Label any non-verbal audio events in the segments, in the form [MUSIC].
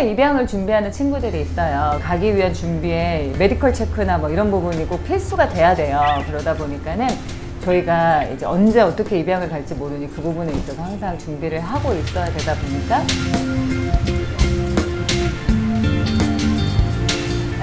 입양을 준비하는 친구들이 있어요. 가기 위한 준비에 medical check나 뭐 이런 부분이 꼭 필수가 돼야 돼요. 그러다 보니까는 저희가 이제 언제 어떻게 입양을 갈지 모르니 그 부분에 있어서 항상 준비를 하고 있어야 되다 보니까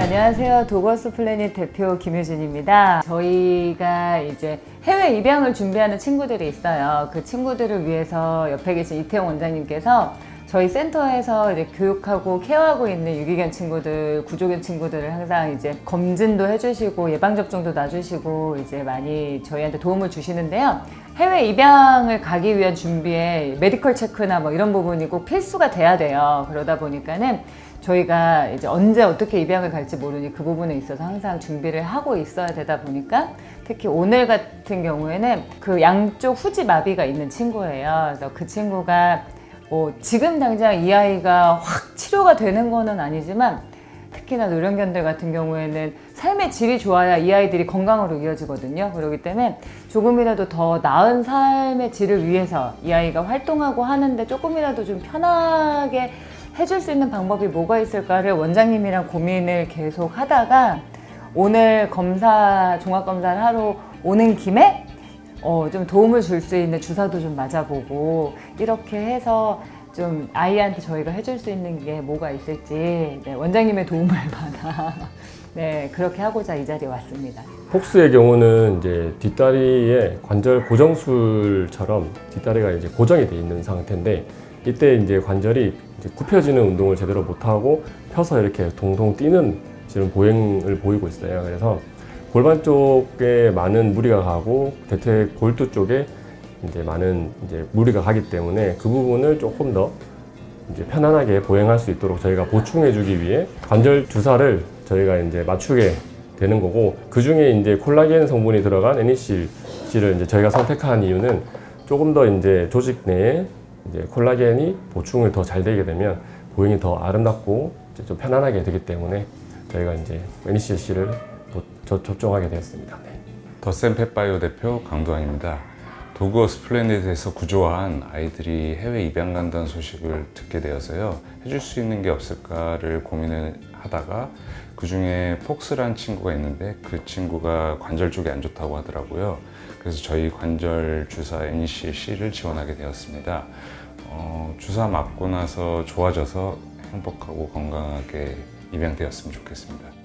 안녕하세요. 도그어스 플래닛 대표 김효진입니다. 저희가 이제 해외 입양을 준비하는 친구들이 있어요. 그 친구들을 위해서 옆에 계신 이태용 원장님께서 저희 센터에서 이제 교육하고 케어하고 있는 유기견 친구들, 구조견 친구들을 항상 이제 검진도 해주시고 예방접종도 놔주시고 이제 많이 저희한테 도움을 주시는데요. 해외 입양을 가기 위한 준비에 medical check나 뭐 이런 부분이 꼭 필수가 돼야 돼요. 그러다 보니까는 저희가 이제 언제 어떻게 입양을 갈지 모르니 그 부분에 있어서 항상 준비를 하고 있어야 되다 보니까 특히 오늘 같은 경우에는 그 양쪽 후지 마비가 있는 친구예요. 그래서 그 친구가 뭐 지금 당장 이 아이가 확 치료가 되는 거는 아니지만 특히나 노령견들 같은 경우에는 삶의 질이 좋아야 이 아이들이 건강으로 이어지거든요. 그렇기 때문에 조금이라도 더 나은 삶의 질을 위해서 이 아이가 활동하고 하는데 조금이라도 좀 편하게 해줄 수 있는 방법이 뭐가 있을까를 원장님이랑 고민을 계속 하다가 오늘 검사, 종합검사를 하러 오는 김에 어, 좀 도움을 줄 수 있는 주사도 좀 맞아보고 이렇게 해서 좀 아이한테 저희가 해줄 수 있는 게 뭐가 있을지 네, 원장님의 도움을 [LAUGHS] 받아 네 그렇게 하고자 이 자리에 왔습니다. 폭스의 경우는 이제 뒷다리에 관절 고정술처럼 뒷다리가 이제 고정이 돼 있는 상태인데 이때 이제 관절이 이제 굽혀지는 운동을 제대로 못하고 펴서 이렇게 동동 뛰는 지금 보행을 보이고 있어요. 그래서 골반 쪽에 많은 무리가 가고 대퇴 골두 쪽에 이제 많은 이제 무리가 가기 때문에 그 부분을 조금 더 이제 편안하게 보행할 수 있도록 저희가 보충해주기 위해 관절 주사를 저희가 이제 맞추게 되는 거고 그 중에 이제 콜라겐 성분이 들어간 NEC를 이제 저희가 선택한 이유는 조금 더 이제 조직 내에 이제 콜라겐이 보충을 더 잘 되게 되면 보행이 더 아름답고 이제 좀 편안하게 되기 때문에 저희가 이제 NEC를 접종하게 되었습니다. 네. 더센 펫바이오 대표 강도환입니다. Dog Splendid에서 구조한 아이들이 해외 입양 간다는 소식을 듣게 되어서요. 해줄 수 있는 게 없을까를 고민을 하다가 그 중에 폭스란 친구가 있는데 그 친구가 관절 쪽이 안 좋다고 하더라고요. 그래서 저희 관절 주사 NECC를 지원하게 되었습니다. 어, 주사 맞고 나서 좋아져서 행복하고 건강하게 입양되었으면 좋겠습니다.